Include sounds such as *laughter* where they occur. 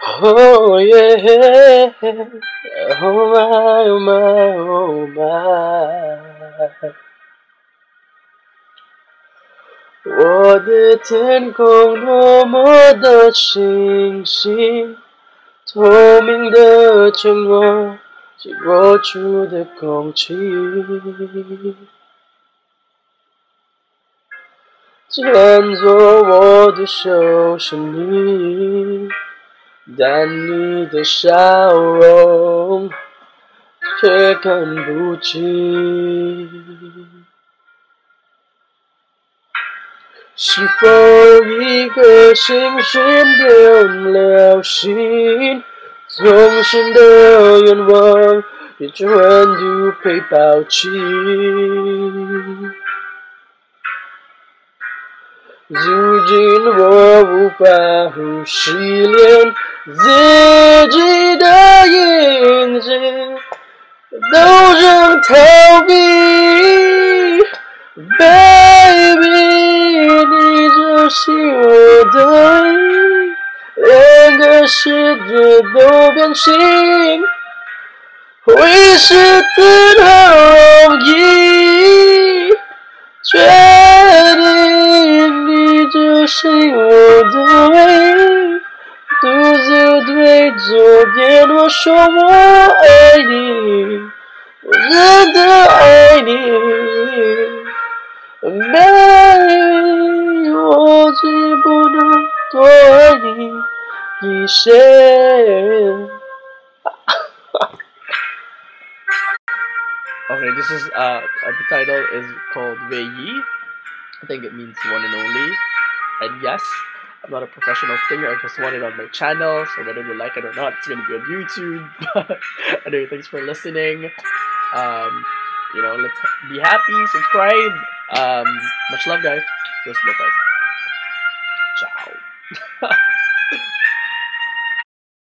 Oh yeah, oh my, oh my, oh my。我的天空多么的清晰，透明的承诺，是过出的空气。牵着我的手是你，但你的笑容却看不清。是否一颗星星变了心？纵身的愿望变成温度被抛弃。如今我无法呼吸，连自己的影子都想逃避。Baby，你就是我的唯一，两个世界都变形，会是多容易？确定你就是我的唯一 두즈드웨이조 겐워쇼모 아이니 우즈드 아이니 매일 오지보는 도아니 이셰 Okay, this is uh, uh the title is called Wei Yi. I think it means one and only. And yes, I'm not a professional singer. I just want it on my channel. So whether you like it or not, it's gonna be on YouTube. *laughs* anyway, thanks for listening. Um, you know, let's be happy. Subscribe. Um, much love, guys. Just us. Ciao. *laughs*